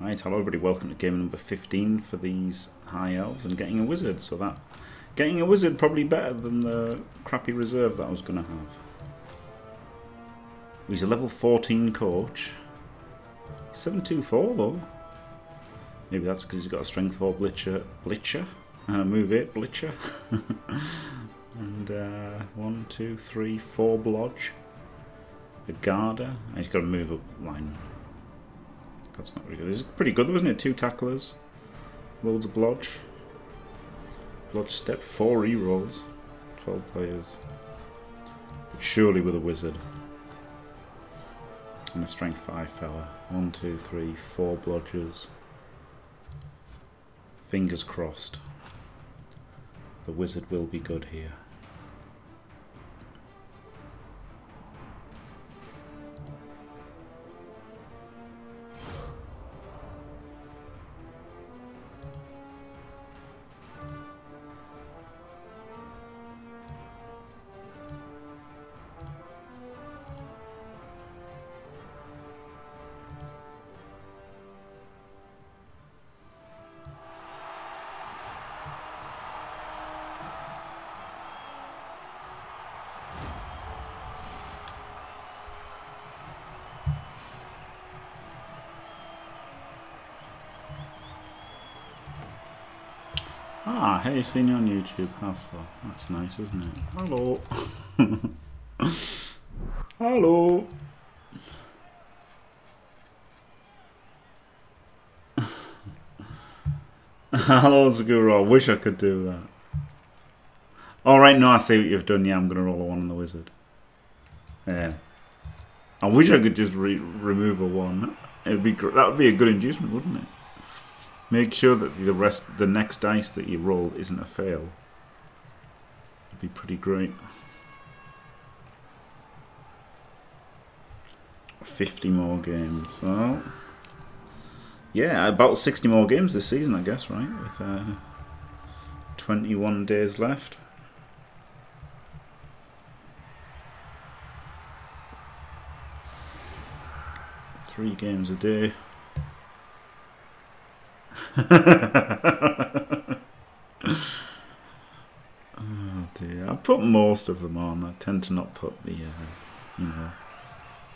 Right, hello everybody, welcome to game number 15 for these high elves and getting a wizard, so that getting a wizard probably better than the crappy reserve that I was going to have. He's a level 14 coach. 724 though. Maybe that's because he's got a strength 4 blitcher, blitcher, uh, move 8 blitcher. and uh, one, two, three, four blodge. A garter. He's got to move up line that's not very good. This is pretty good, wasn't it? Two tacklers. Loads of blodge. Blodge step, four re-rolls. 12 players. But surely with a wizard. And a strength 5 fella. One, two, three, four blodgers. Fingers crossed. The wizard will be good here. Hey, seen you on YouTube. Have fun. That's nice, isn't it? Hello. Hello. Hello, Zaguro. I wish I could do that. Alright, no, I see what you've done. Yeah, I'm going to roll a 1 on the wizard. Yeah. I wish I could just re remove a 1. It'd be That would be a good inducement, wouldn't it? Make sure that the rest, the next dice that you roll isn't a fail. It'd be pretty great. 50 more games. Well, yeah, about 60 more games this season, I guess, right? With uh, 21 days left. Three games a day. oh dear. I put most of them on. I tend to not put the, uh, you know,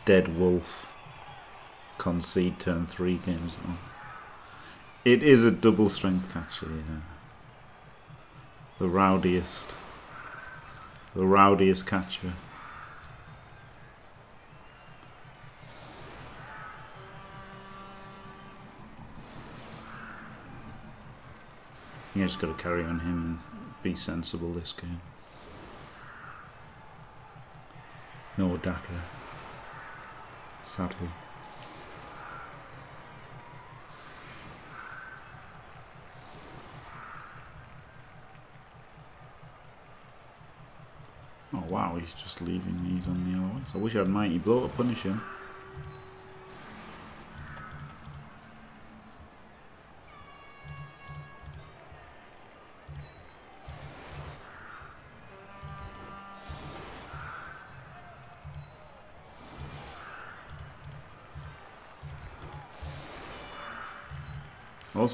Dead Wolf concede turn three games on. It is a double strength catcher, yeah. The rowdiest. The rowdiest catcher. You just got to carry on him and be sensible this game. No Dakka. Sadly. Oh wow, he's just leaving these on the other ones. I wish I had Mighty Blow to punish him.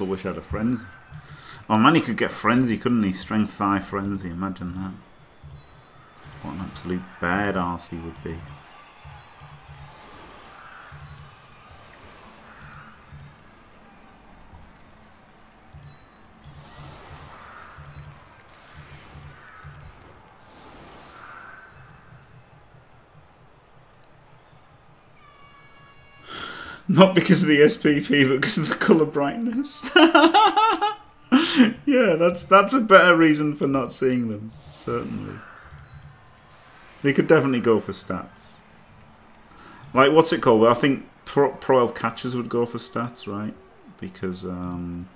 Also wish I had a frenzy. Oh man, he could get frenzy, couldn't he? Strength 5 frenzy, imagine that. What an absolute badass he would be. Not because of the SPP, but because of the colour brightness. yeah, that's that's a better reason for not seeing them, certainly. They could definitely go for stats. Like, what's it called? Well, I think Pro, Pro Elf Catchers would go for stats, right? Because, um...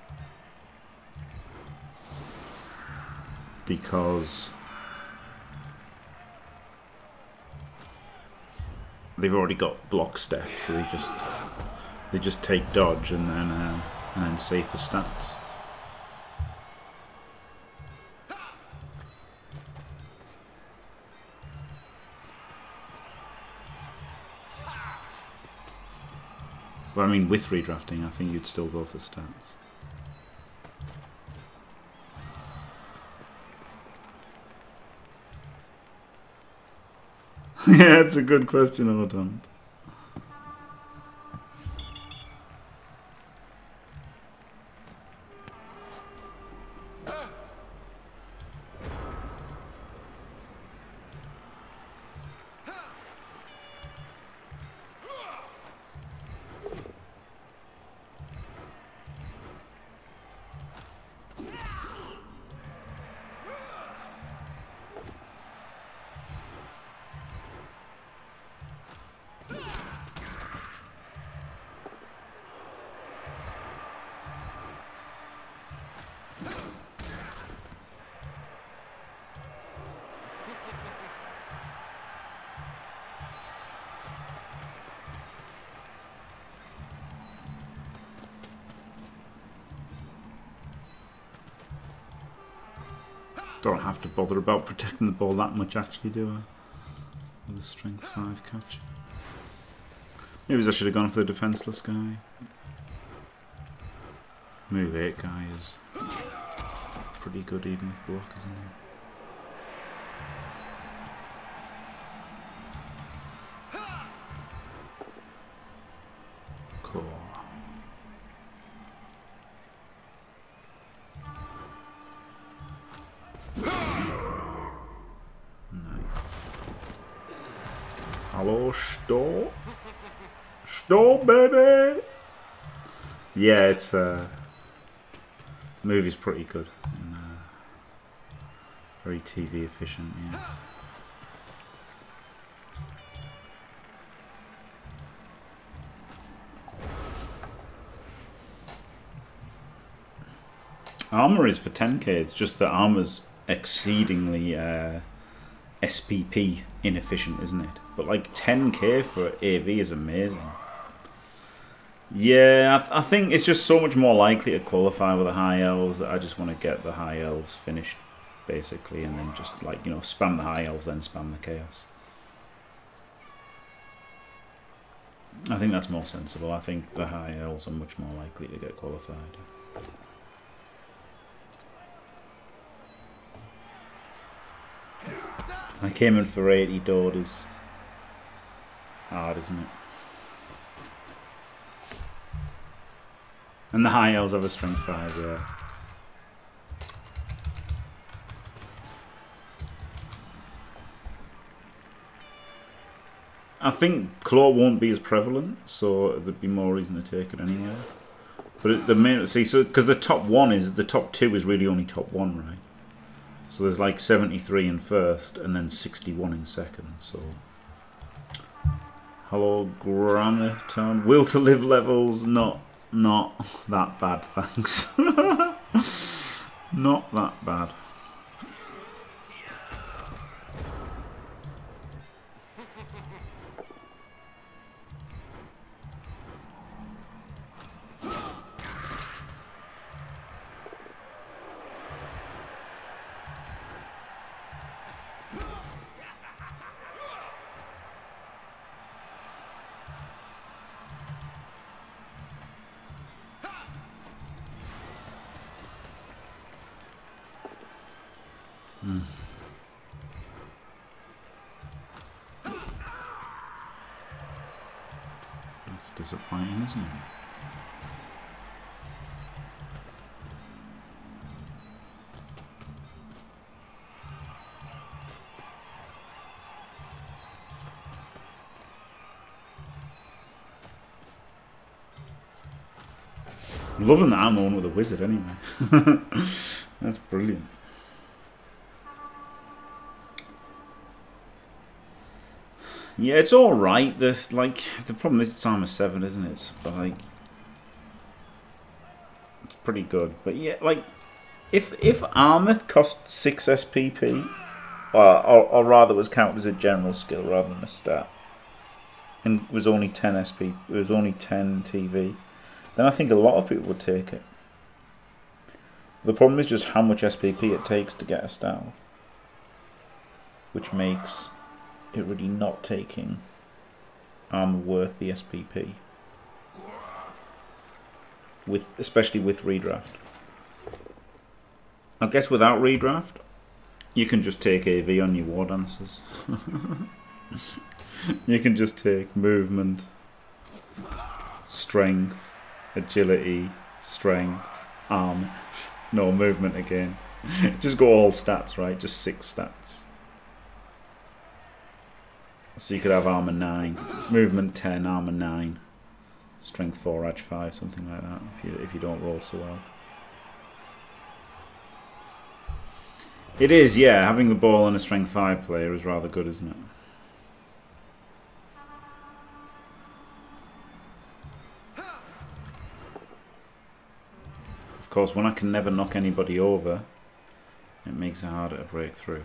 Because... they've already got block steps, so they just they just take dodge and then uh, and then save for stats. But I mean, with redrafting, I think you'd still go for stats. yeah, it's a good question. Bother about protecting the ball that much actually, do I? With a strength 5 catch. Maybe I should have gone for the defenceless guy. Move 8 guy is pretty good even with block, isn't he? Baby. Yeah, it's uh, movie's pretty good. And, uh, very TV efficient. Yes. Armor is for 10k. It's just that armor's exceedingly uh, SPP inefficient, isn't it? But like 10k for AV is amazing. Yeah, I, th I, think it's just so much more likely to qualify with the high elves that I just want to get the high elves finished, basically, and then just like you know spam the high elves, then spam the chaos. I think that's more sensible. I think the high elves are much more likely to get qualified. I came in for 80 daughters. Hard, isn't it? And the high elves have a strength 5, yeah. I think claw won't be as prevalent, so there'd be more reason to take it anyway. But the main see, so because the top one is the top two is really only top one, right? So there's like 73 in first, and then 61 in second. So hello, Graniton. Will to live levels not not that bad, thanks. not that bad. Hmm. loving that I'm on with a wizard anyway. That's brilliant. Yeah, it's all right. The like the problem is it's armor seven, isn't it? But like, it's pretty good. But yeah, like if if armor cost six SPP, or, or, or rather was counted as a general skill rather than a stat, and was only ten SP, it was only ten TV then I think a lot of people would take it. The problem is just how much SPP it takes to get a style. Which makes it really not taking armor worth the SPP. with especially with redraft. I guess without redraft, you can just take AV on your war dancers. you can just take movement, strength, agility, strength, arm, no movement again. just go all stats, right? Just six stats. So you could have armor 9, movement 10, armor 9, strength 4, edge 5, something like that, if you, if you don't roll so well. It is, yeah, having the ball and a strength 5 player is rather good, isn't it? Of course, when I can never knock anybody over, it makes it harder to break through.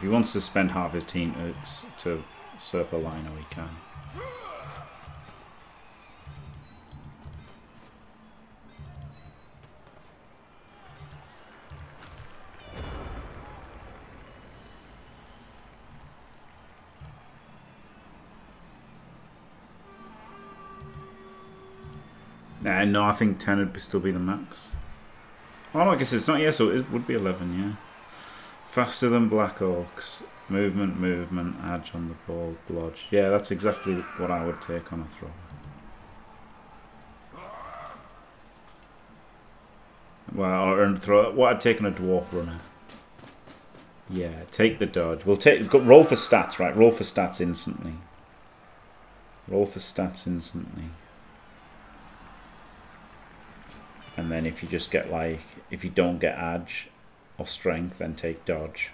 He wants to spend half his team to, surf a liner, he can. Nah, no, I think 10 would still be the max. Oh, no, I guess it's not, yeah, so it would be 11, yeah. Faster than Black Orcs. Movement, movement, edge on the ball, blodge. Yeah, that's exactly what I would take on a throw. Well, or throw. What I'd take on a dwarf runner. Yeah, take the dodge. We'll take roll for stats, right? Roll for stats instantly. Roll for stats instantly. And then if you just get like, if you don't get edge, or strength and take dodge.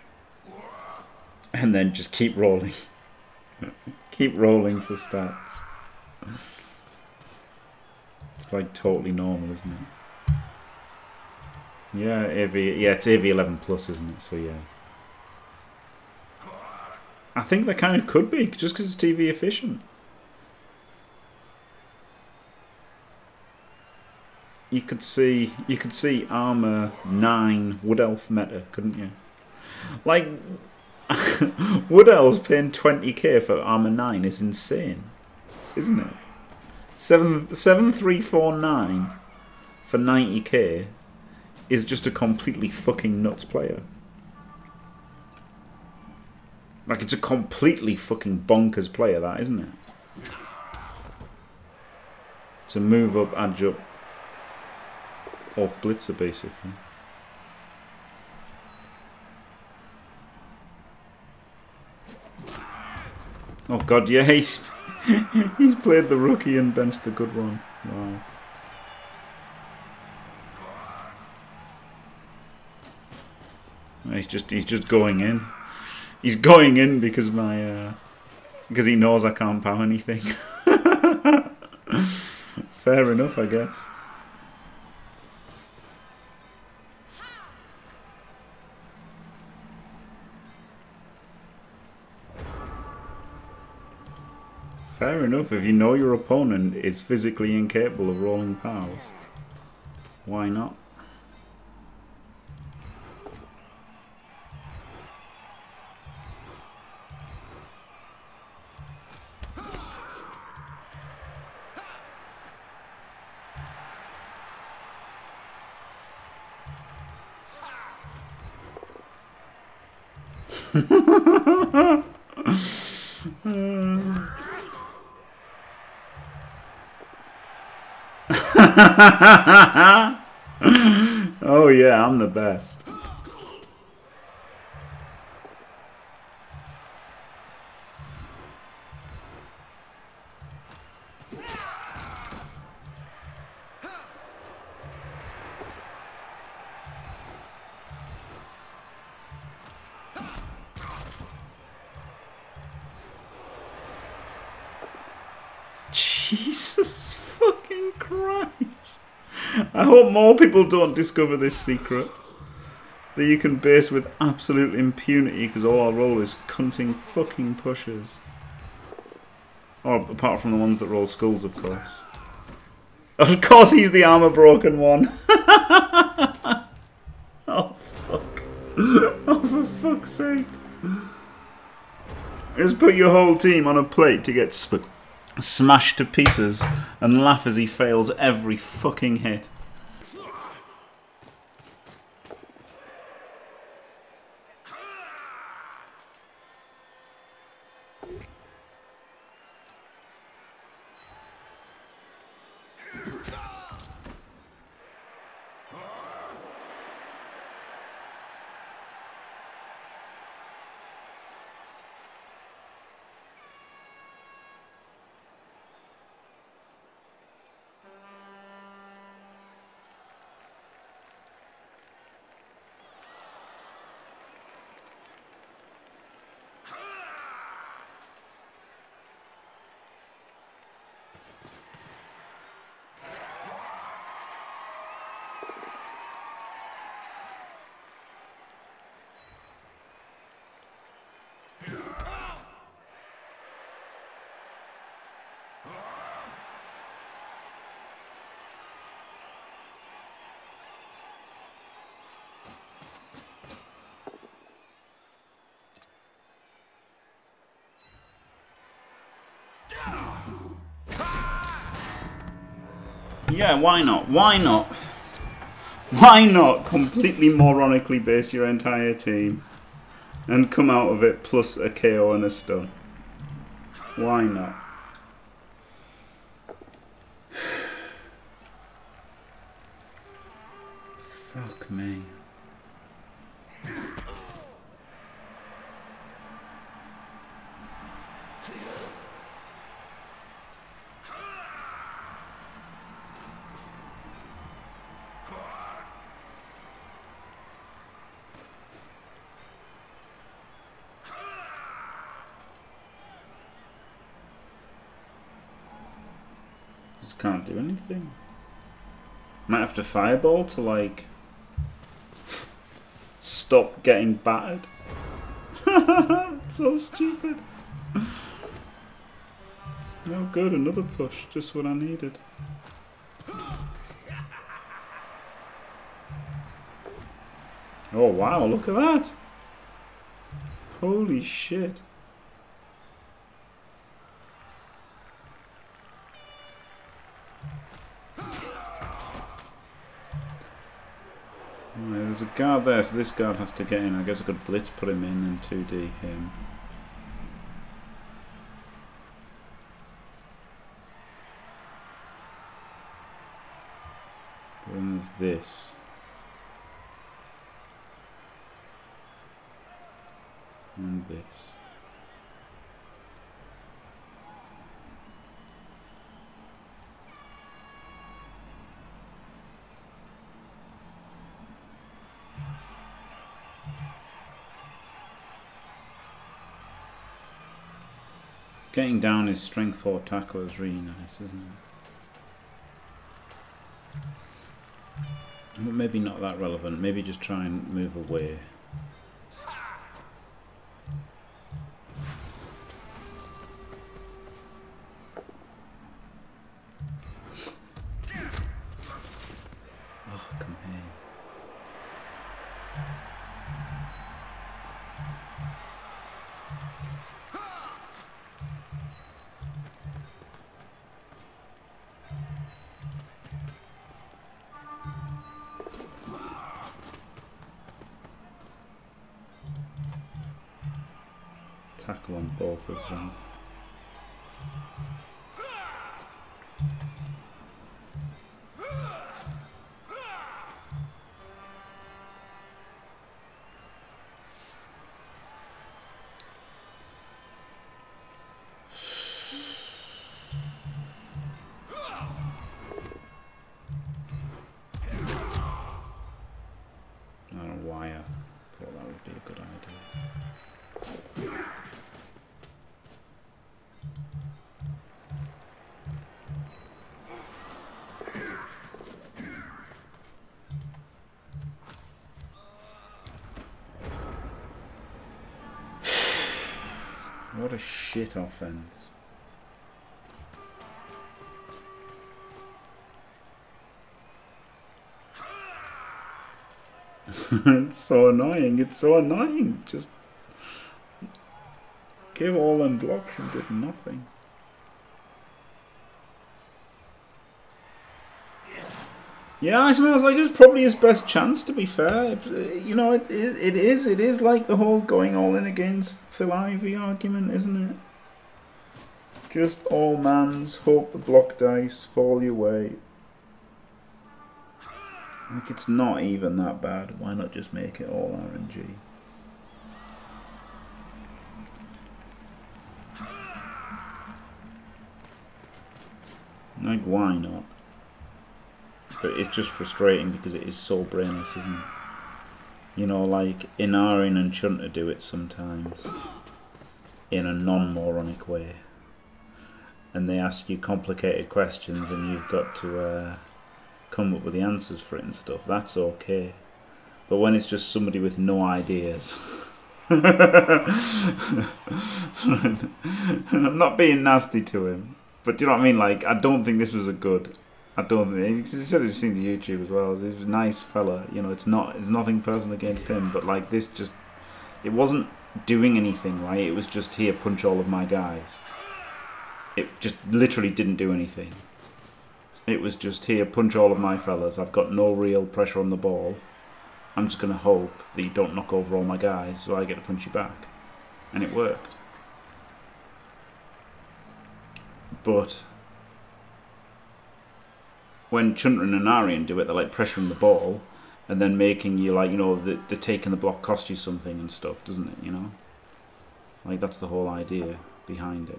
And then just keep rolling. keep rolling for stats. It's like totally normal, isn't it? Yeah, AV, yeah, it's AV 11 plus, isn't it? So yeah. I think that kind of could be, just because it's TV efficient. You could see you could see armor nine wood elf meta, couldn't you? Like wood elves paying twenty k for armor nine is insane, isn't it? Seven seven three four nine for ninety k is just a completely fucking nuts player. Like it's a completely fucking bonkers player, that isn't it? To move up, edge up, or Blitzer basically. Oh god, yeah, he's he's played the rookie and benched the good one. Wow. He's just he's just going in. He's going in because my uh, because he knows I can't power anything. Fair enough, I guess. Fair enough, if you know your opponent is physically incapable of rolling powers, why not? oh yeah, I'm the best. I hope more people don't discover this secret. that you can base with absolute impunity because all I roll is cunting fucking pushes. Or oh, apart from the ones that roll skulls, of course. Of course he's the armor broken one. oh fuck. Oh for fuck's sake. Just put your whole team on a plate to get smashed to pieces and laugh as he fails every fucking hit. Yeah, why not? Why not? Why not completely moronically base your entire team and come out of it plus a KO and a stun? Why not? Anything. Might have to fireball to like stop getting battered. so stupid. Oh good, another push, just what I needed. Oh wow, look at that! Holy shit. There's a guard there, so this guard has to get in. I guess I could blitz put him in and 2D him. then there's this. And this. Getting down his strength 4 tackle is really nice, isn't it? But Maybe not that relevant. Maybe just try and move away. Them. Shit offense. it's so annoying. It's so annoying. Just give all them blocks and give nothing. Yeah, I smells like it's probably his best chance. To be fair, you know, it, it it is it is like the whole going all in against Phil Ivey argument, isn't it? Just all man's hope the block dice fall your way. Like it's not even that bad. Why not just make it all RNG? Like why not? But it's just frustrating because it is so brainless, isn't it? You know, like Inarin and Chunter do it sometimes in a non-moronic way. And they ask you complicated questions and you've got to uh, come up with the answers for it and stuff. That's okay. But when it's just somebody with no ideas... I'm not being nasty to him. But do you know what I mean? Like, I don't think this was a good I don't think he said he's seen the YouTube as well. He's a nice fella, you know. It's not, it's nothing personal against him, but like this, just it wasn't doing anything, right? It was just here, punch all of my guys. It just literally didn't do anything. It was just here, punch all of my fellas. I've got no real pressure on the ball. I'm just gonna hope that you don't knock over all my guys, so I get to punch you back, and it worked. But when Chuntering and Arian do it, they're like pressuring the ball and then making you like, you know, the, the taking the block cost you something and stuff, doesn't it, you know? Like, that's the whole idea behind it.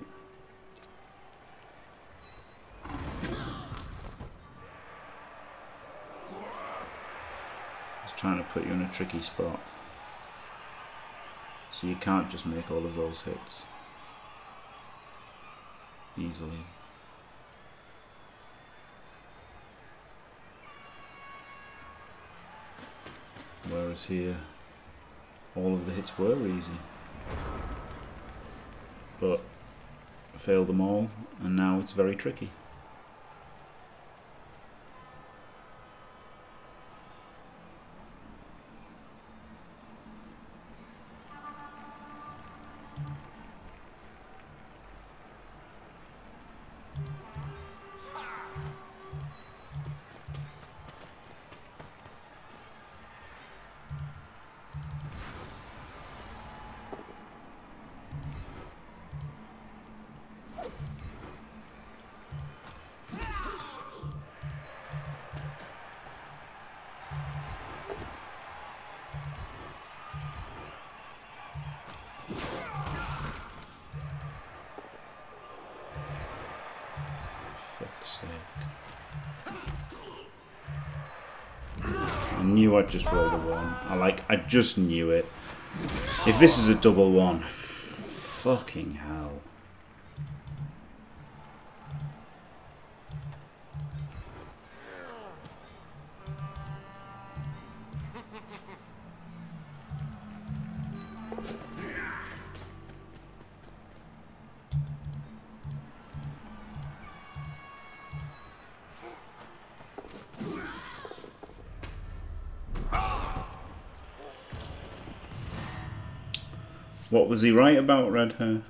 Just trying to put you in a tricky spot. So you can't just make all of those hits easily. Whereas here, all of the hits were easy. But failed them all, and now it's very tricky. I just rolled a one. I like, I just knew it. If this is a double one, fucking hell. Was he right about red hair?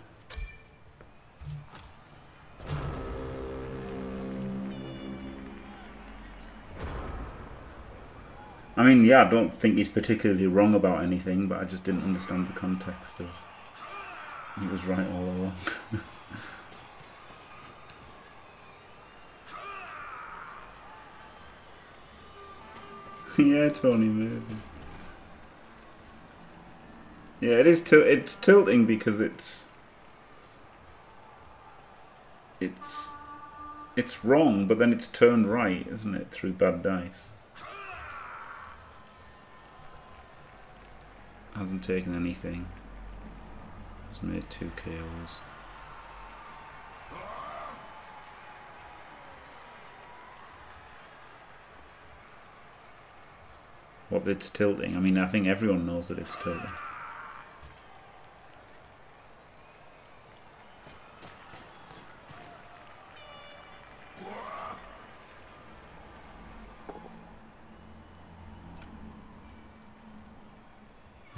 I mean, yeah, I don't think he's particularly wrong about anything, but I just didn't understand the context of he was right all along. yeah, Tony, maybe. Yeah, it is. Til it's tilting because it's it's it's wrong, but then it's turned right, isn't it, through bad dice? Hasn't taken anything. Has made two KOs. What it's tilting. I mean, I think everyone knows that it's tilting.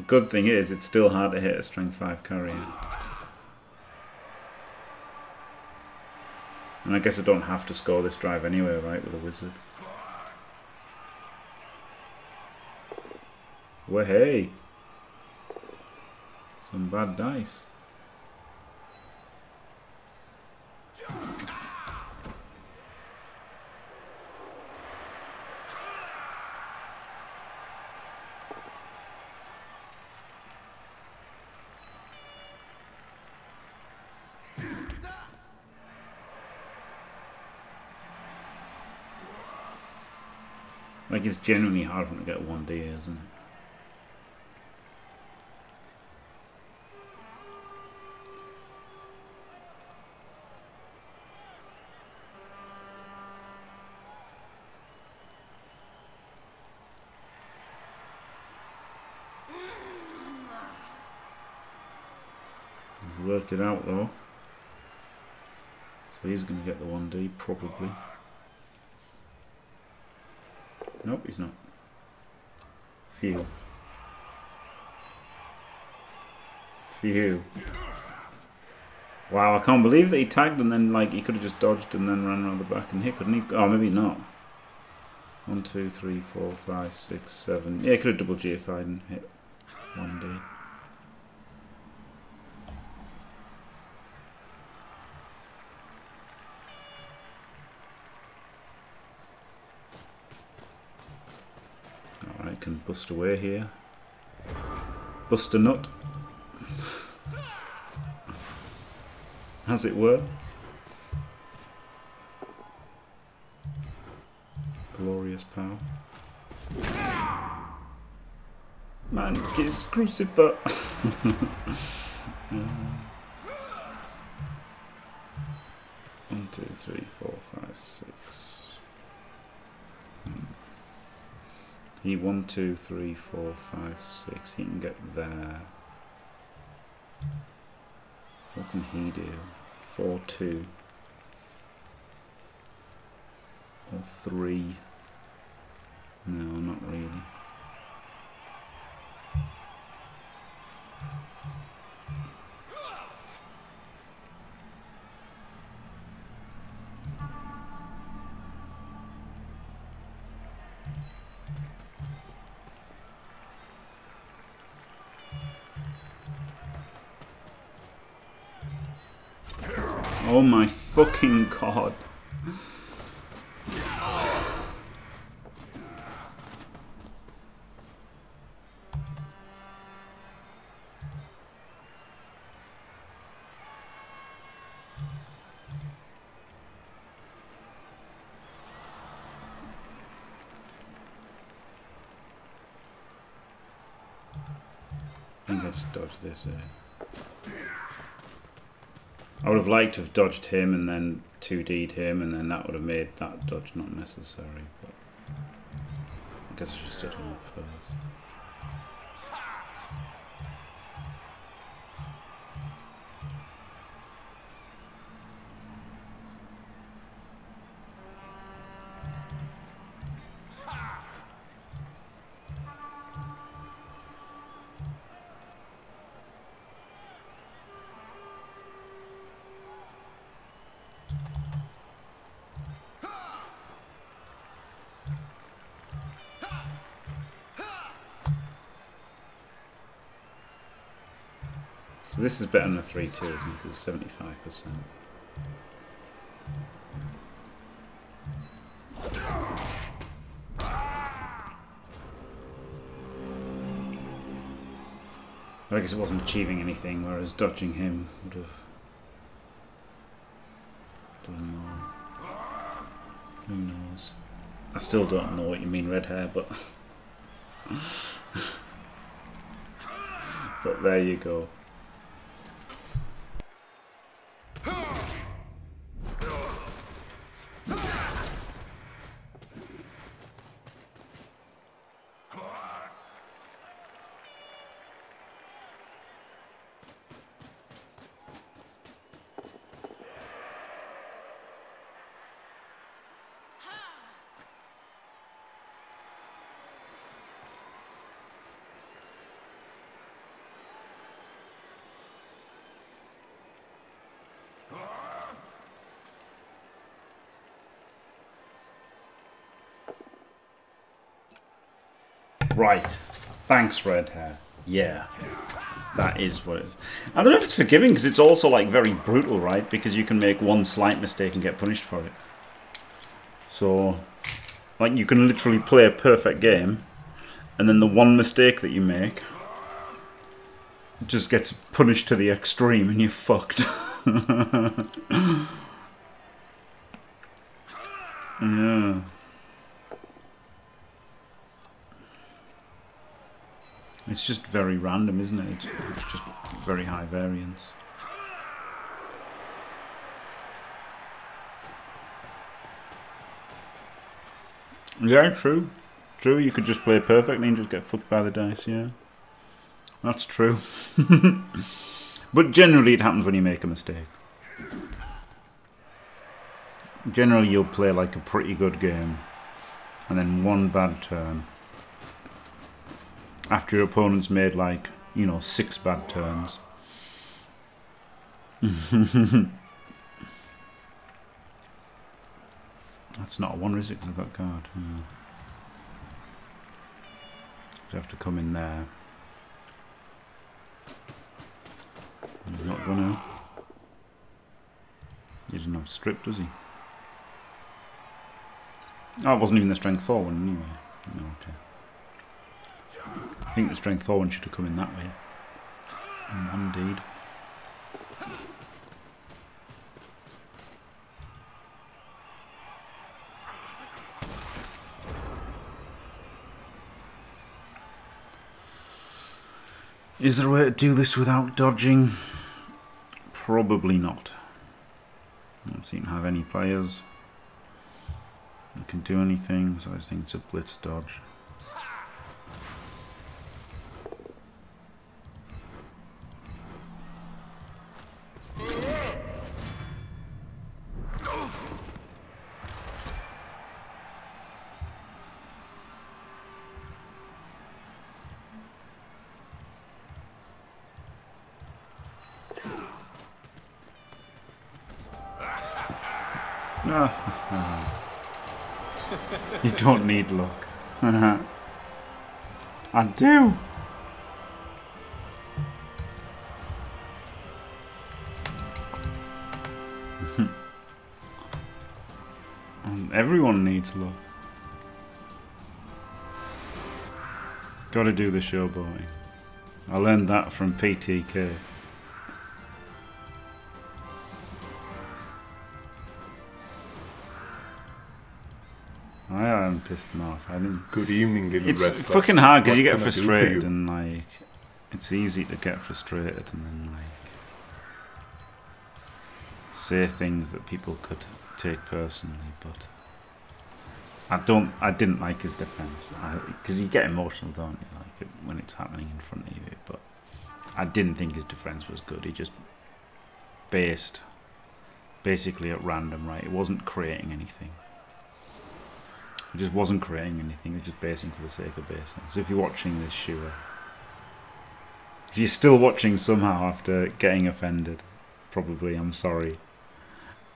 Good thing is, it's still hard to hit a strength 5 carrier. And I guess I don't have to score this drive anyway, right, with a wizard. Well, hey! Some bad dice. It's genuinely hard for him to get 1D, isn't it? He's worked it out though. So he's going to get the 1D, probably. Nope, he's not. Phew. Phew. Wow, I can't believe that he tagged and then, like, he could have just dodged and then ran around the back and hit, couldn't he? Oh, maybe not. One, two, three, four, five, six, seven. Yeah, he could have double GFI'd and hit 1D. can bust away here. Bust a nut. As it were. Glorious power. Man, kiss crucifer. One, two, three, four, five, six. He one, two, three, four, five, six. He can get there. What can he do? Four, two. Or three. No, not really. Fucking god. I think I just dodged this. Uh. I would have liked to have dodged him and then 2D'd him and then that would have made that dodge not necessary, but I guess I should have done him first. This is better than a 3-2, isn't it? Because it's 75%. I guess it wasn't achieving anything, whereas dodging him would have done more. Who knows? I still don't know what you mean red hair, but... but there you go. Right. Thanks, red hair. Yeah. That is what it is. I don't know if it's forgiving because it's also like very brutal, right? Because you can make one slight mistake and get punished for it. So, like you can literally play a perfect game and then the one mistake that you make just gets punished to the extreme and you're fucked. yeah. It's just very random, isn't it? It's, just very high variance. Yeah, true. True, you could just play perfectly and just get fucked by the dice, yeah. That's true. but generally it happens when you make a mistake. Generally you'll play like a pretty good game and then one bad turn after your opponent's made like, you know, six bad turns. That's not a one, is it? Because I've got card. Yeah. I have to come in there. He's not gonna. He doesn't have strip, does he? Oh, it wasn't even the strength 4 one anyway. Okay. I think the strength 4 one should have come in that way. Indeed. Is there a way to do this without dodging? Probably not. I don't seem to have any players that can do anything, so I think it's a blitz dodge. Do. and everyone needs love. Gotta do the show, boy. I learned that from PTK. Pissed him off. I didn't. Good evening, little It's wrestler. fucking hard because you get can I do for frustrated you? and like it's easy to get frustrated and then like say things that people could take personally. But I don't. I didn't like his defense because you get emotional, don't you? Like it, when it's happening in front of you. But I didn't think his defense was good. He just based basically at random, right? It wasn't creating anything. It just wasn't creating anything. It was just basing for the sake of basing. So if you're watching this, Shua, if you're still watching somehow after getting offended, probably I'm sorry.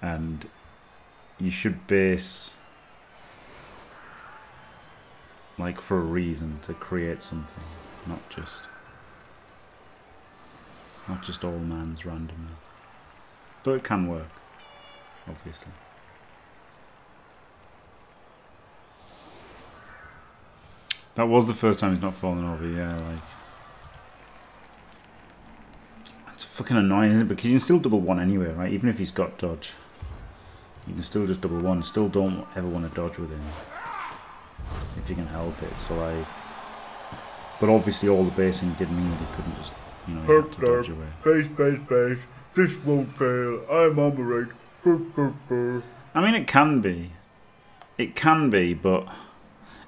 And you should base like for a reason to create something, not just not just all man's randomly. Though it can work, obviously. That was the first time he's not fallen over, yeah, like... It's fucking annoying, isn't it? Because you can still double one anyway, right? Even if he's got dodge. You can still just double one. Still don't ever want to dodge with him. If you can help it, so like... But obviously all the basing did mean that he couldn't just, you know, dodge away. Base, base, base. This won't fail. I'm on the right. I mean, it can be. It can be, but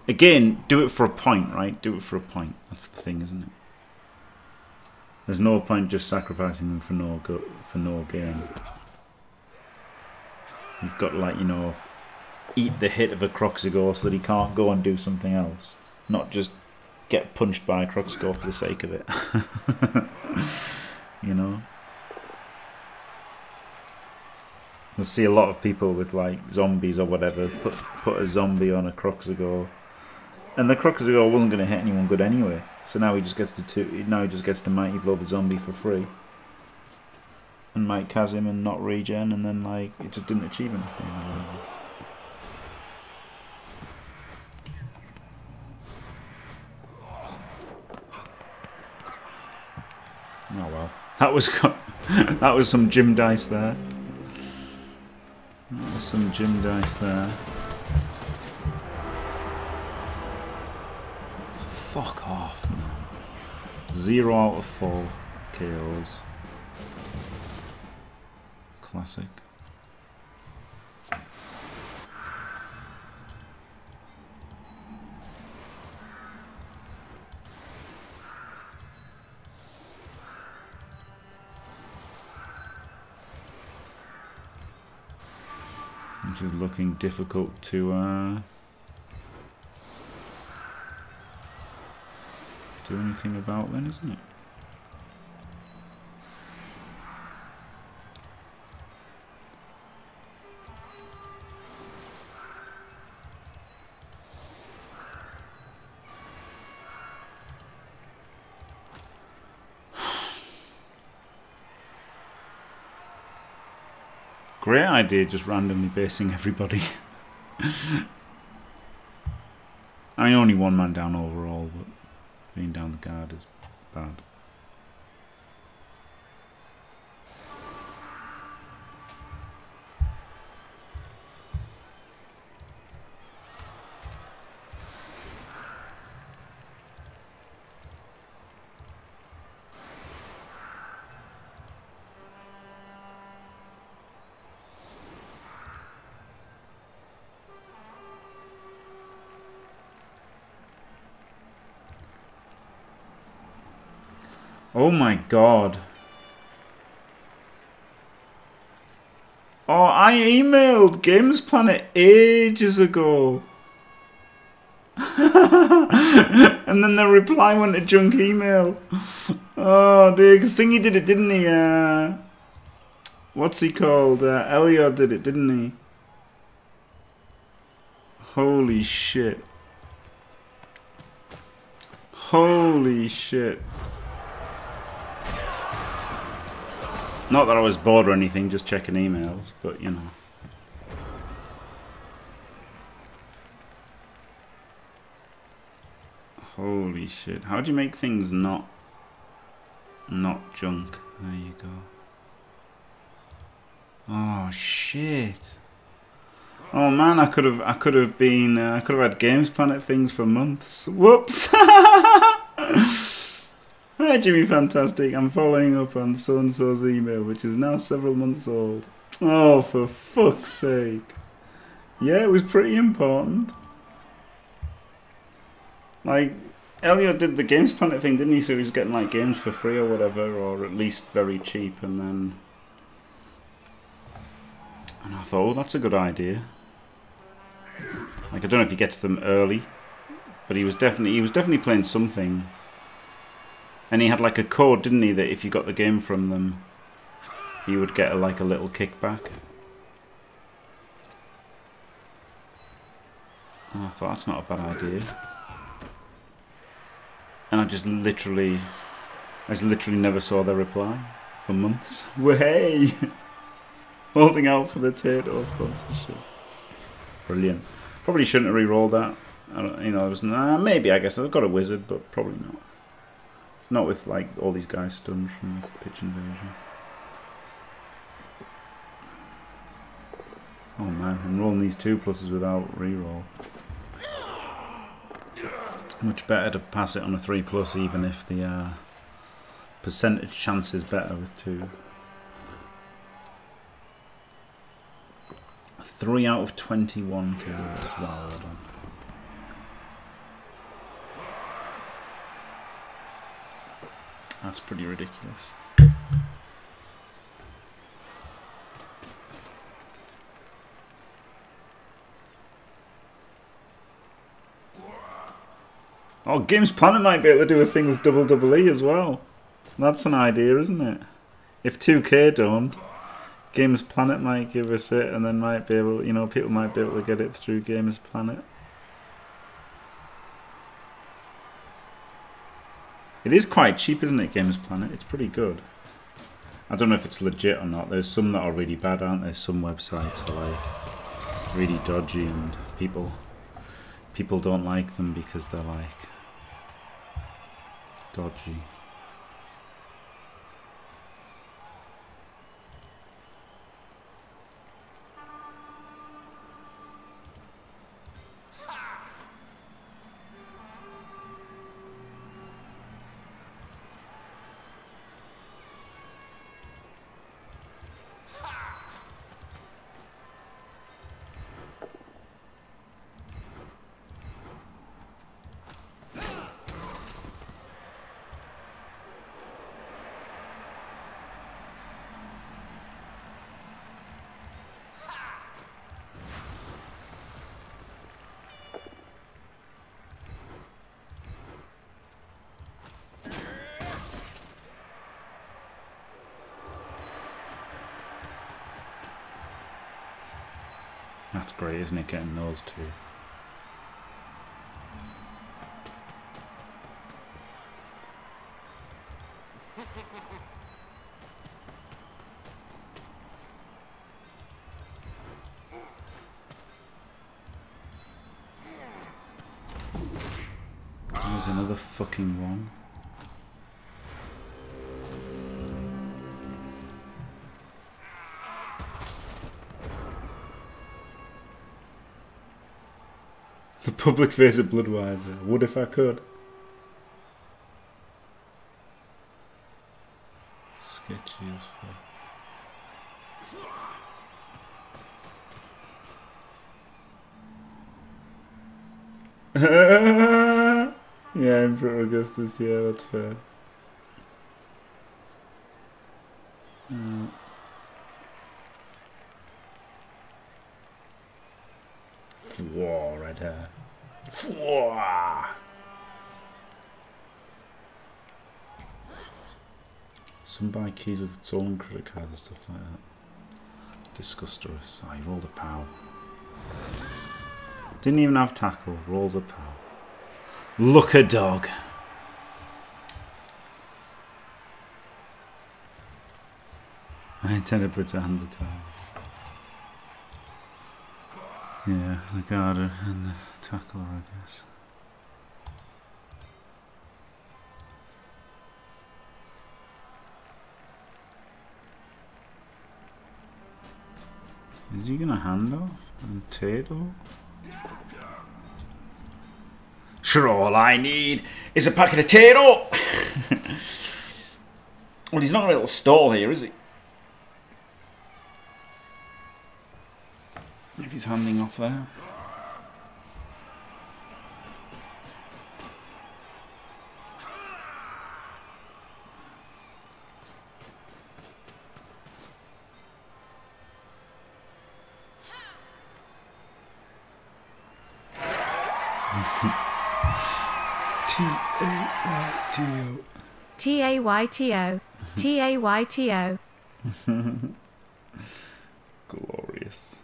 again, do it for a point, right? Do it for a point. That's the thing, isn't it? There's no point just sacrificing them for no go for no gain. You've got to, like, you know, eat the hit of a Kroxigor so that he can't go and do something else. Not just get punched by a Kroxigor for the sake of it. you know? You'll see a lot of people with like zombies or whatever put put a zombie on a Kroxigor And the Gore wasn't going to hit anyone good anyway. So now he just gets to two. Now he just gets to mighty blow the zombie for free. And might cas him and not regen, and then like it just didn't achieve anything. Oh well, that was that was some gym dice there. That was some gym dice there. Fuck off. Zero out of four KOs. Classic. Which is looking difficult to uh, do anything about then, isn't it? Great idea, just randomly basing everybody. I mean, only one man down overall, but being down the guard is bad. Oh my god. Oh, I emailed Games Planet ages ago. and then the reply went to junk email. Oh, dude, because Thingy did it, didn't he? Uh, what's he called? Uh, Elliot did it, didn't he? Holy shit. Holy shit. Not that I was bored or anything, just checking emails, but you know. Holy shit. How do you make things not not junk? There you go. Oh shit. Oh man, I could have I could have been uh, I could have had Games Planet things for months. Whoops. Hi Jimmy Fantastic, I'm following up on so-and-so's email, which is now several months old. Oh, for fuck's sake. Yeah, it was pretty important. Like, Elliot did the Games Planet thing, didn't he? So he was getting like games for free or whatever, or at least very cheap, and then... And I thought, oh, that's a good idea. Like, I don't know if he gets them early, but he was definitely he was definitely playing something and he had like a code, didn't he, that if you got the game from them, you would get a, like a little kickback. Oh, I thought that's not a bad idea. And I just literally, I just literally never saw their reply for months. Way, holding out for the Tayto sponsorship. Brilliant. Probably shouldn't have re-rolled that. I don't, you know, was nah, maybe I guess I've got a wizard, but probably not. Not with like all these guys stunned from the pitch invasion. Oh man, I'm rolling these two pluses without reroll. Much better to pass it on a three plus, even if the uh, percentage chance is better with two. Three out of twenty-one kills. Wow, well That's pretty ridiculous. Oh, Games Planet might be able to do a thing with double double E as well. That's an idea, isn't it? If 2K don't, Games Planet might give us it, and then might be able, you know, people might be able to get it through Games Planet. It is quite cheap, isn't it, Games Planet? It's pretty good. I don't know if it's legit or not. There's some that are really bad, aren't there? Some websites are like really dodgy and people people don't like them because they're like dodgy. That's great, isn't it, getting those two? There's another fucking one. Public face of Bloodwiser. Would if I could. Sketchy as fuck. yeah, Emperor Augustus, yeah, that's fair. Uh, Whoa, right there. Whoa. Some buy keys with stolen credit cards and stuff like that. Disgusterous. I oh, rolled a pow. Didn't even have tackle. Rolls a pow. Look a dog. I intend to pretend the time. Yeah, the guarder and the tackler, I guess. Is he gonna hand off and Tayto? Sure, all I need is a packet of Tayto! well, he's not a little stall here, is he? If he's handing off there. Y T O. T A Y T O. T A Y T O. Glorious.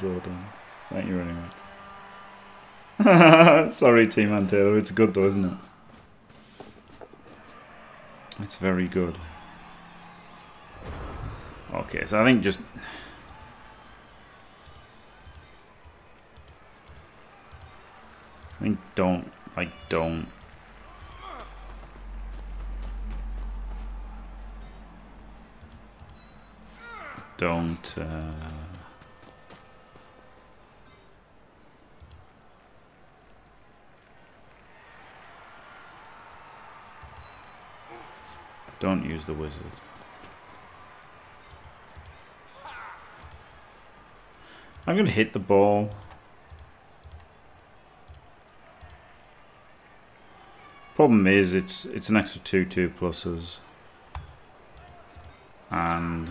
Done. Thank you very much. Sorry, Team Antero. It's good though, isn't it? It's very good. Okay, so I think just... I think don't, like, don't don't uh, don't use the wizard I'm gonna hit the ball Problem is, it's it's an extra two two pluses, and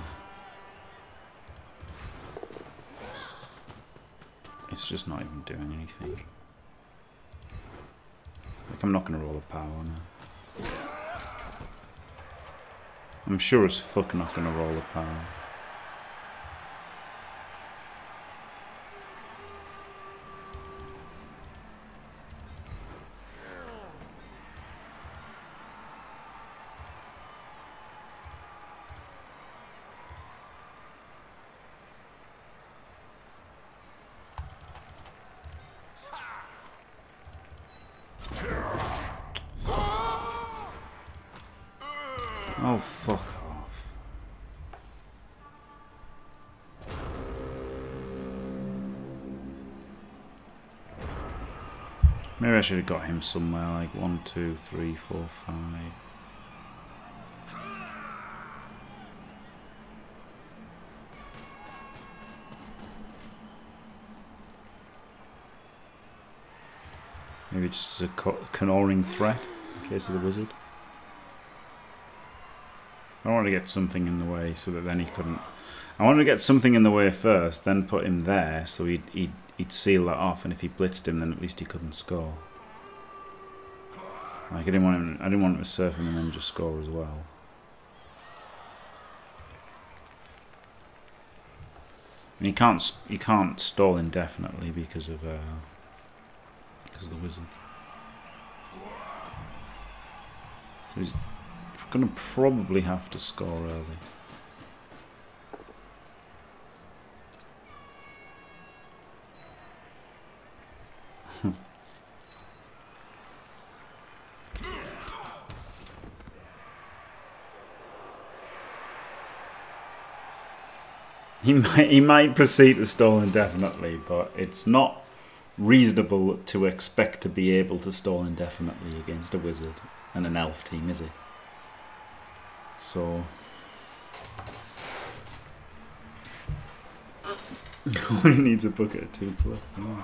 it's just not even doing anything. Like I'm not going to roll a power now. I'm sure it's fuck not to roll a power. Oh, fuck off. Maybe I should have got him somewhere like one, two, three, four, five. Maybe just as a canoring threat in case of the wizard. I want to get something in the way so that then he couldn't. I want to get something in the way first, then put him there so he'd, he'd, he'd seal that off, and if he blitzed him, then at least he couldn't score. Like I didn't want him. I didn't want him to surf him and then just score as well. And you can't you can't stall indefinitely because of uh, because of the wizard. Going to probably have to score early. he might he might proceed to stall indefinitely, but it's not reasonable to expect to be able to stall indefinitely against a wizard and an elf team, is it? So he needs a bucket of two plus. yeah.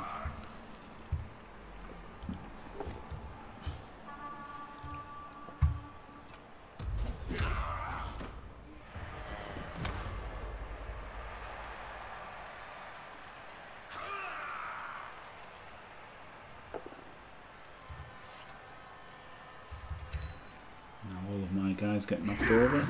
Now all of my guys get knocked over.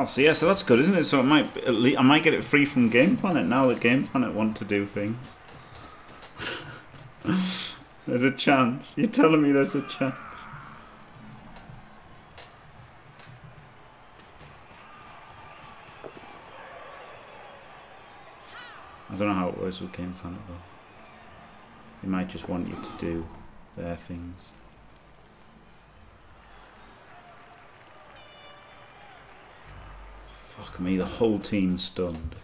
Oh, so yeah, so that's good, isn't it? So it might at least I might get it free from Game Planet now that Game Planet want to do things. there's a chance. You're telling me there's a chance. I don't know how it works with Game Planet though. They might just want you to do their things. Me, the whole team stunned.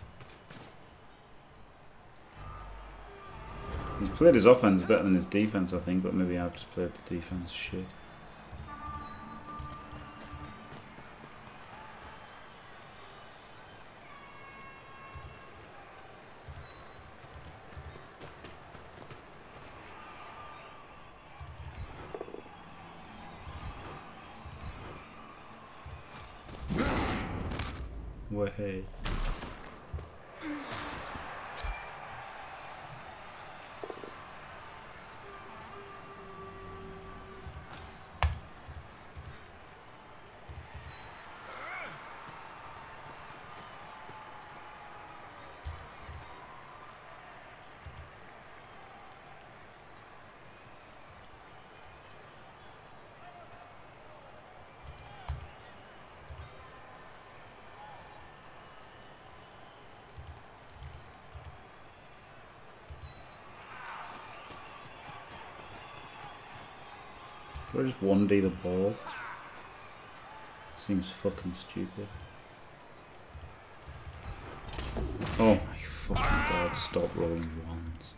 He's played his offense better than his defense, I think, but maybe I've just played the defense shit. Could I just 1D the ball? Seems fucking stupid. Oh my fucking god, stop rolling ones.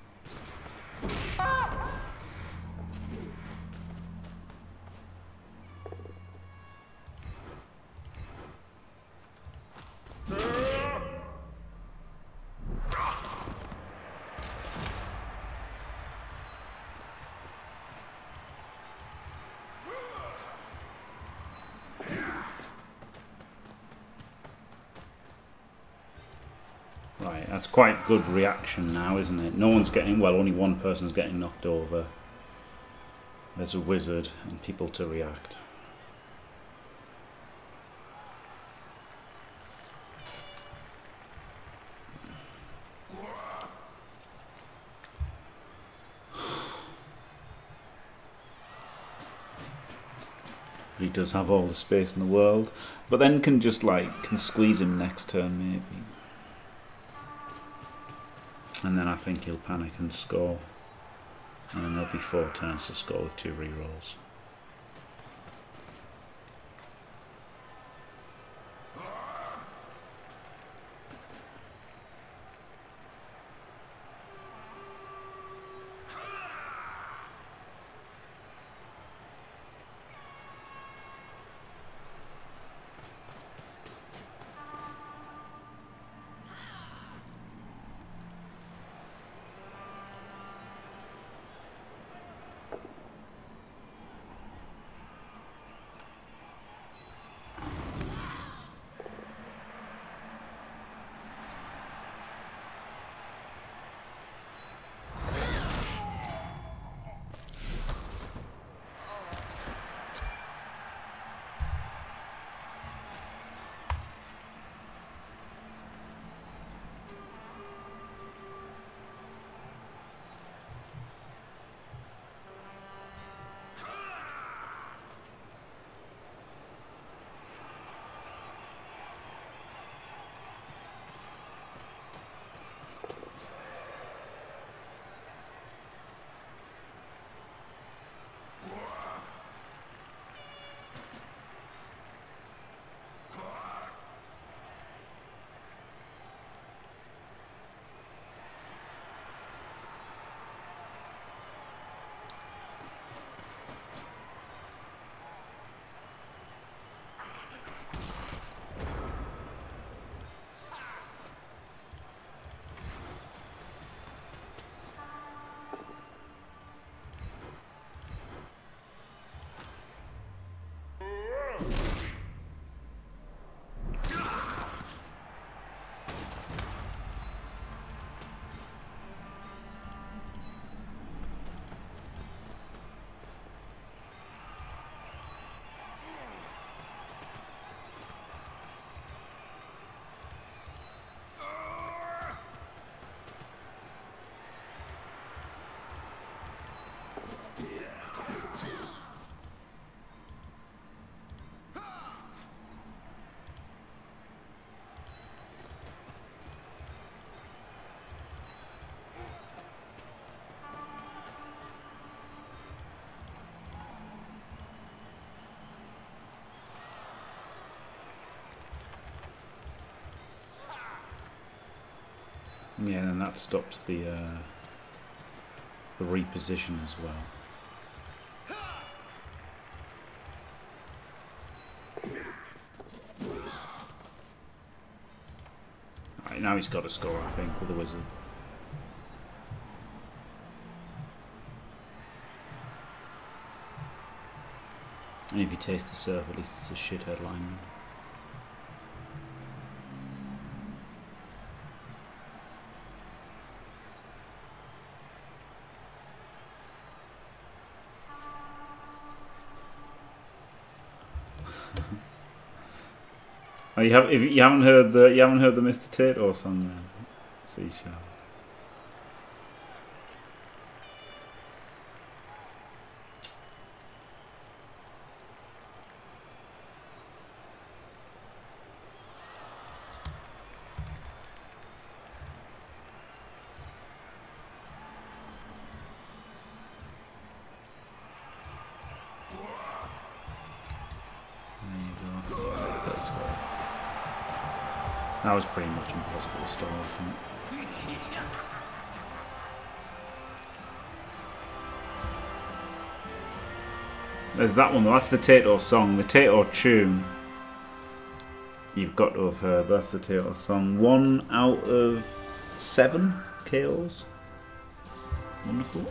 Quite good reaction now, isn't it? No one's getting, well, only one person's getting knocked over. There's a wizard and people to react. He does have all the space in the world, but then can just like can squeeze him next turn maybe, and then I think he'll panic and score, and then there'll be four turns to score with two rerolls. Yeah, and that stops the uh, the reposition as well. Right, now he's got a score, I think, with the wizard. And if you taste the surf, at least it's a shithead lineman. Oh, you have if you haven't heard the you haven't heard the Mr. Tayto song then? Seashell. Think. There's that one though, that's the Tayto song. The Tayto tune, you've got to have heard. That's the Tayto song. One out of seven KOs. Wonderful.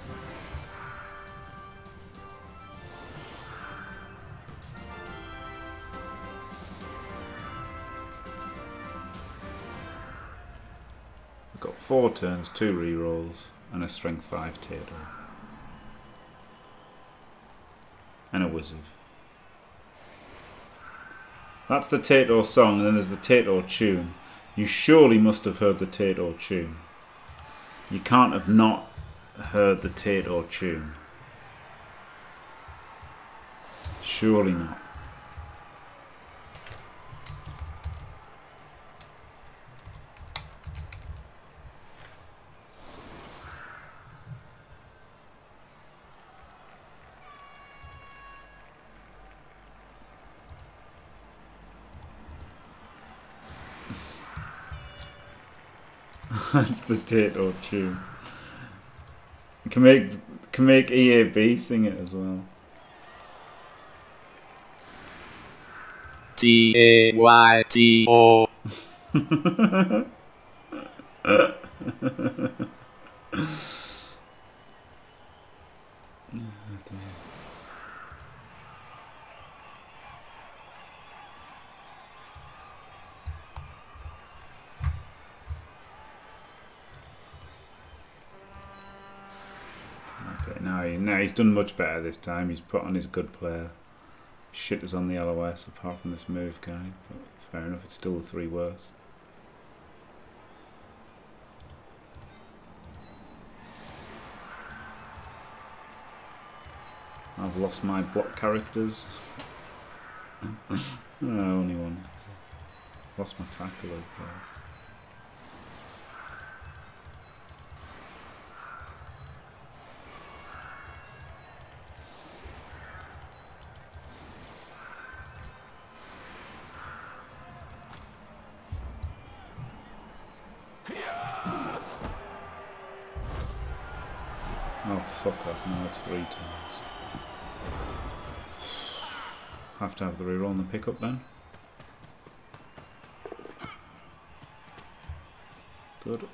Four turns, two rerolls, and a strength five Tayto. And a wizard. That's the Tayto song, and then there's the Tayto tune. You surely must have heard the Tayto tune. You can't have not heard the Tayto tune. Surely not. That's the Tayto tune. Can make can make EAB sing it as well. T A Y T O. Oh, okay, now he, he's done much better this time. He's put on his good player. Shit is on the LOS apart from this move guy, but fair enough. It's still the three worst. I've lost my block characters. oh, only one. Lost my tacklers though. Three turns. Have to have the reroll and the pickup then. Good.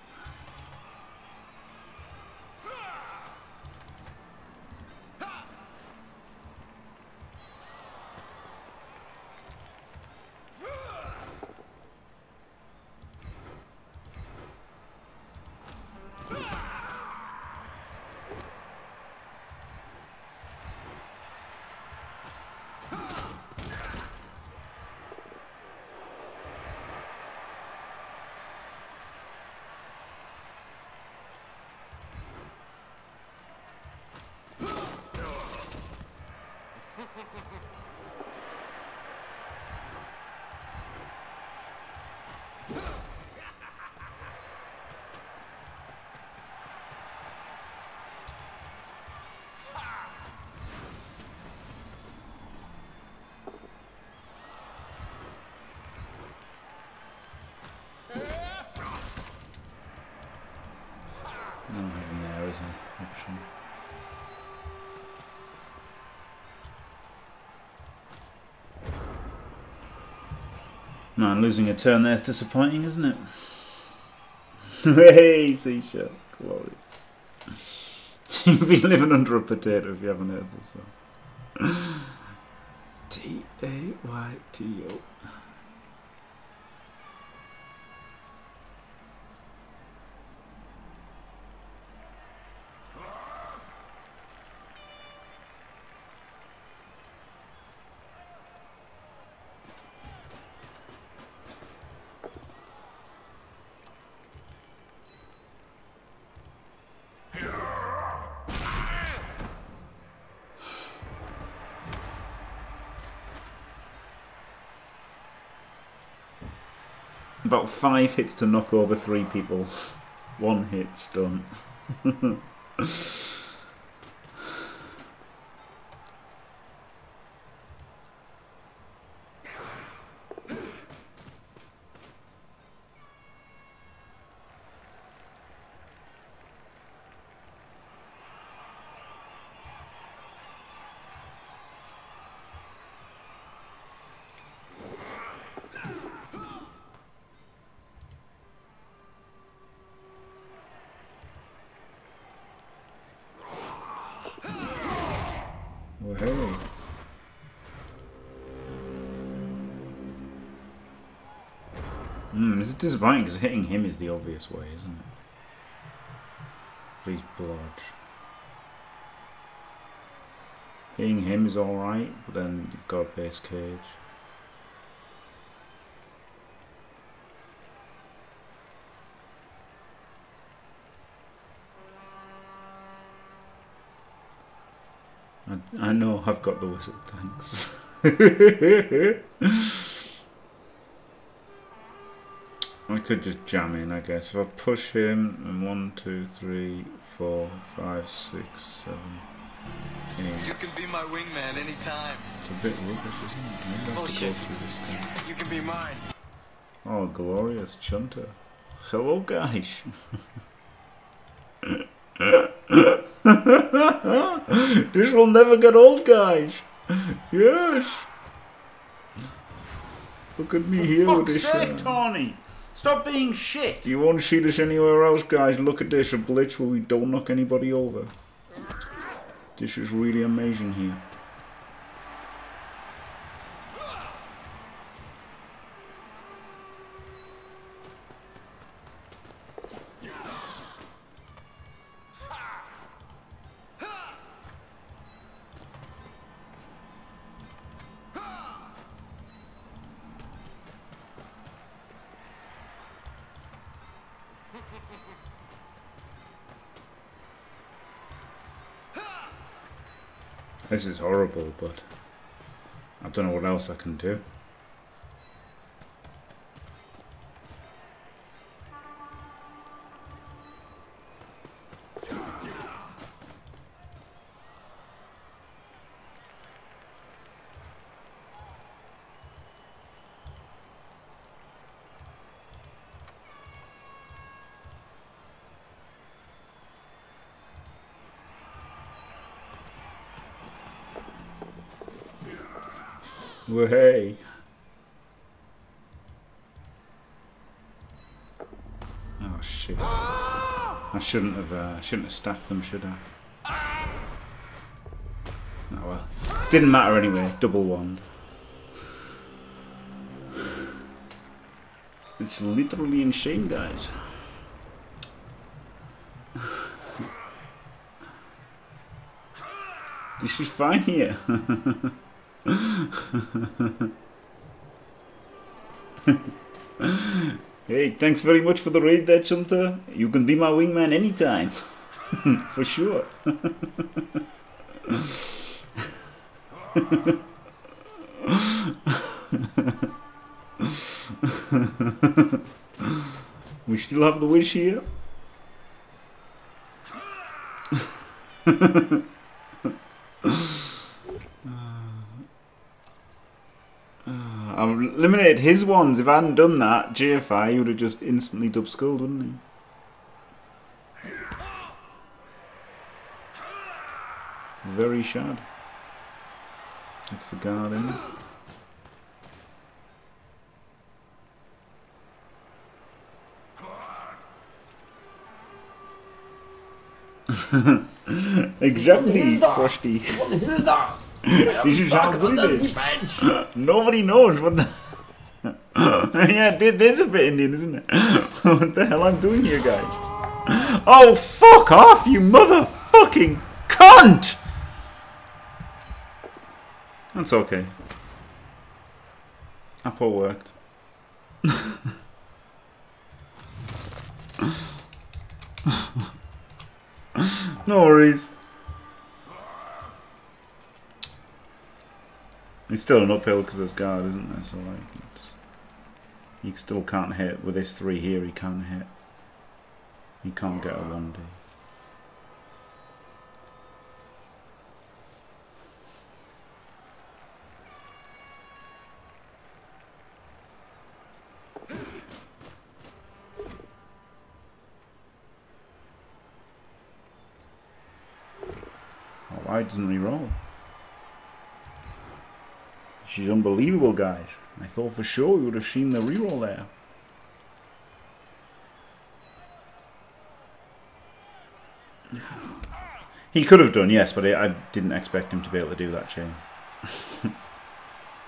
Not having there is an option. Man, losing a turn there is disappointing, isn't it? hey, seashell, glorious. You've been living under a potato if you haven't heard this song. T About five hits to knock over three people. One hit stun. Hmm, this is disappointing because hitting him is the obvious way, isn't it? Please blood. Hitting him is alright, but then you've got a base cage. I, know I've got the wizard, thanks. could just jam in, I guess. If I push him, and one, two, three, four, five, six, seven, eight. You can be my wingman anytime. It's a bit rubbish, isn't it? Maybe I have to go through this thing. You can be mine. Oh, glorious Chunter. Hello, guys. this will never get old, guys. Yes. Look at me here with this. uh, Tony! Stop being shit! You won't see this anywhere else, guys. Look at this, a blitz where we don't knock anybody over. This is really amazing here. But I don't know what else I can do. Hey. Oh shit! I shouldn't have. Uh, shouldn't have stacked them, should I? Oh well. Didn't matter anyway. Double one. It's literally insane, guys. this is fine here. hey, thanks very much for the raid there, Chunter. You can be my wingman anytime. for sure. we still have the wish here. I've eliminated his ones. If I hadn't done that, GFI he would have just instantly dub skulled, wouldn't he? Very shad. It's the guard in. exactly, Frosty. This is how good it is. Nobody knows what the. yeah, there- there's a bit Indian, isn't it? what the hell I'm doing here, guys? Oh, fuck off, you motherfucking cunt! That's okay. Apple worked. no worries. It's still an uphill because there's guard, isn't there? So like, it's, you still can't hit with this three here. He can't hit. He can't get a one D. Oh, why doesn't he roll? She's unbelievable, guys. I thought for sure we would have seen the reroll there. He could have done, yes, but I I didn't expect him to be able to do that chain.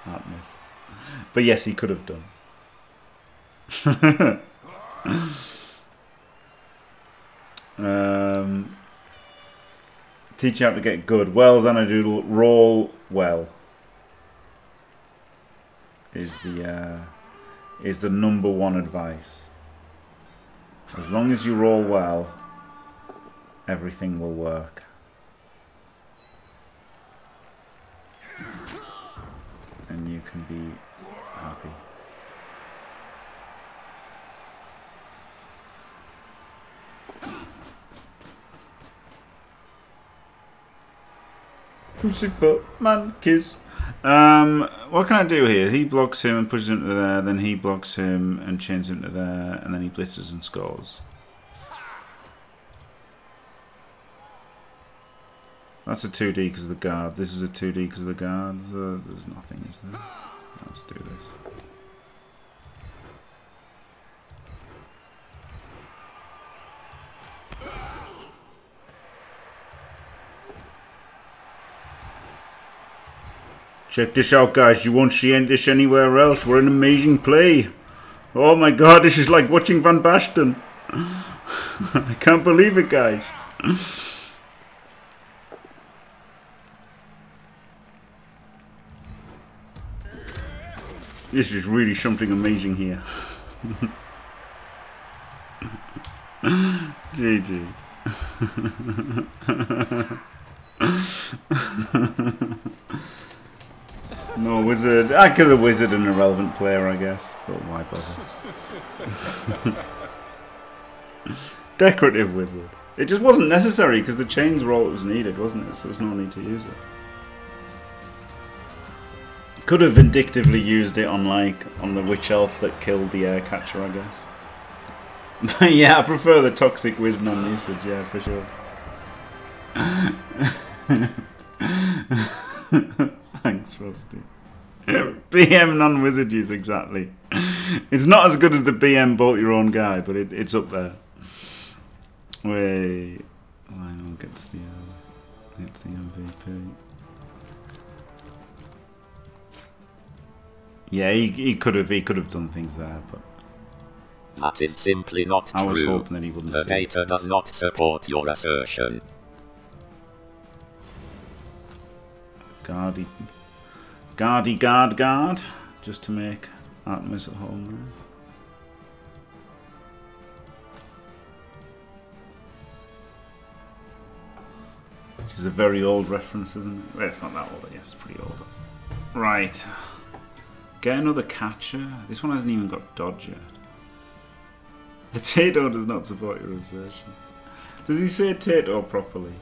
that miss. But yes, he could have done. um, teach you how to get good. Well, Xanadoodle, roll well. Is the uh, is the number one advice. As long as you roll well, everything will work. And you can be happy. Lucifer, man, kiss. Um, what can I do here? He blocks him and pushes him to there, then he blocks him and chains him to there, and then he blitzes and scores. That's a 2D because of the guard. This is a 2D because of the guard. So there's nothing, is there? Let's do this. Check this out, guys. You won't see this anywhere else. We're an amazing play. Oh my god, this is like watching Van Basten. I can't believe it, guys. This is really something amazing here. GG. no wizard. I could have wizard an irrelevant player, I guess. But why bother? Decorative wizard. It just wasn't necessary because the chains were all that was needed, wasn't it? So there's no need to use it. Could have vindictively used it on like on the witch elf that killed the air catcher, I guess. yeah, I prefer the toxic whiz non usage, yeah, for sure. BM non wizard use, exactly. It's not as good as the BM bolt your own guy, but it, it's up there. Wait. Lionel gets the, uh, gets the MVP. Yeah, he, he could have he could have done things there, but That is simply not I was true. hoping that he wouldn't The see it. data does not support your assertion. Guardy, guardy, guard, guard, just to make Artemis at home there. Which is a very old reference, isn't it? Well, it's not that old, I guess. It's pretty old. Right. Get another catcher. This one hasn't even got dodge yet. The does not support your assertion. Does he say Tayto properly?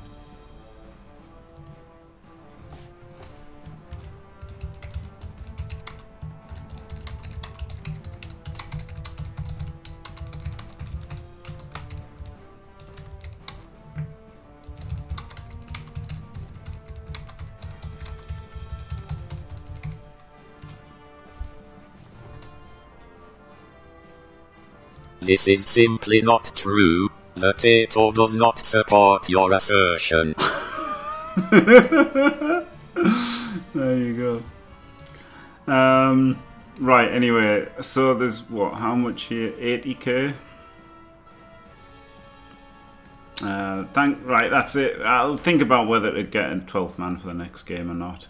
This is simply not true. The Tayto does not support your assertion. There you go. Um, right, anyway, so there's what, how much here? 80k? Uh, thank, right, that's it. I'll think about whether to get a 12th man for the next game or not.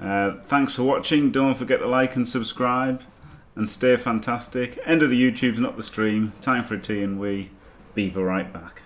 Uh, thanks for watching. Don't forget to like and subscribe. And stay fantastic. End of the YouTube's not the stream. Time for a tea and we. Beaver right back.